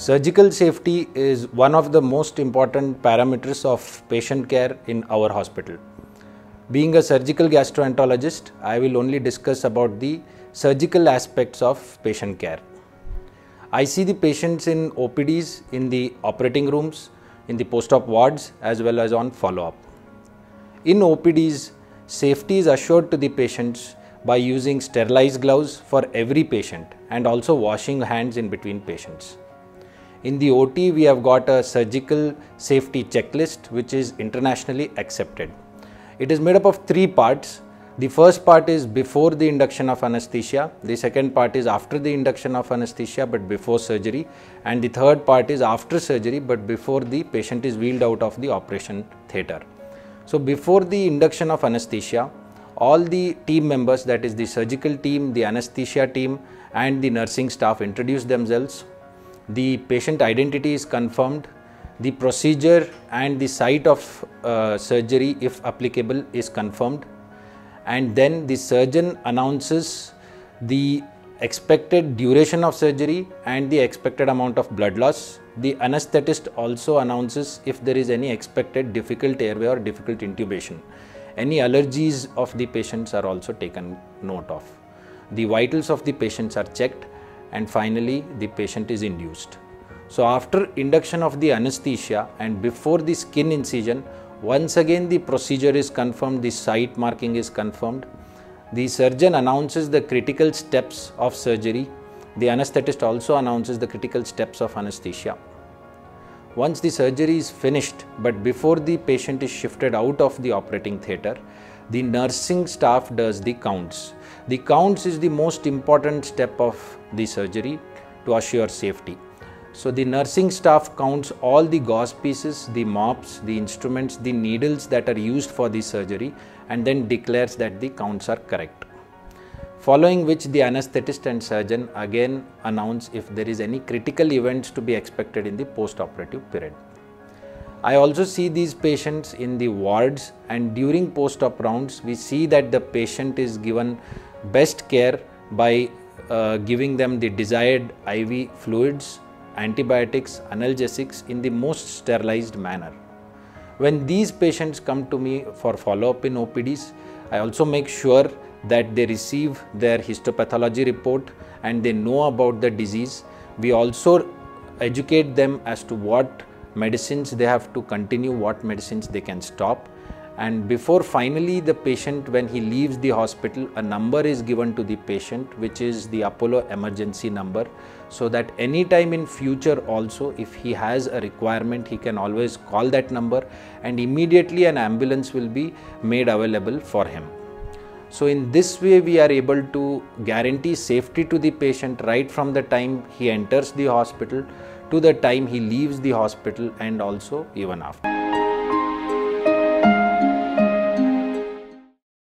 Surgical safety is one of the most important parameters of patient care in our hospital. Being a surgical gastroenterologist, I will only discuss about the surgical aspects of patient care. I see the patients in OPDs, in the operating rooms, in the post-op wards as well as on follow-up. In OPDs, safety is assured to the patients by using sterilized gloves for every patient and also washing hands in between patients. In the OT, we have got a surgical safety checklist which is internationally accepted. It is made up of three parts. The first part is before the induction of anesthesia, the second part is after the induction of anesthesia but before surgery, and the third part is after surgery but before the patient is wheeled out of the operation theatre. So, before the induction of anesthesia, all the team members that is the surgical team, the anesthesia team and the nursing staff introduce themselves the patient identity is confirmed, the procedure and the site of uh, surgery if applicable is confirmed and then the surgeon announces the expected duration of surgery and the expected amount of blood loss. The anesthetist also announces if there is any expected difficult airway or difficult intubation. Any allergies of the patients are also taken note of. The vitals of the patients are checked and finally the patient is induced. So after induction of the anesthesia and before the skin incision, once again the procedure is confirmed, the site marking is confirmed. The surgeon announces the critical steps of surgery. The anesthetist also announces the critical steps of anesthesia. Once the surgery is finished, but before the patient is shifted out of the operating theatre, the nursing staff does the counts. The counts is the most important step of the surgery to assure safety. So the nursing staff counts all the gauze pieces, the mops, the instruments, the needles that are used for the surgery and then declares that the counts are correct. Following which the anesthetist and surgeon again announce if there is any critical events to be expected in the post-operative period. I also see these patients in the wards and during post-op rounds we see that the patient is given best care by uh, giving them the desired IV fluids, antibiotics, analgesics in the most sterilized manner. When these patients come to me for follow-up in OPDs, I also make sure that they receive their histopathology report and they know about the disease. We also educate them as to what medicines they have to continue, what medicines they can stop. And before finally the patient, when he leaves the hospital, a number is given to the patient, which is the Apollo emergency number, so that any time in future also, if he has a requirement, he can always call that number and immediately an ambulance will be made available for him. So in this way we are able to guarantee safety to the patient right from the time he enters the hospital to the time he leaves the hospital and also even after.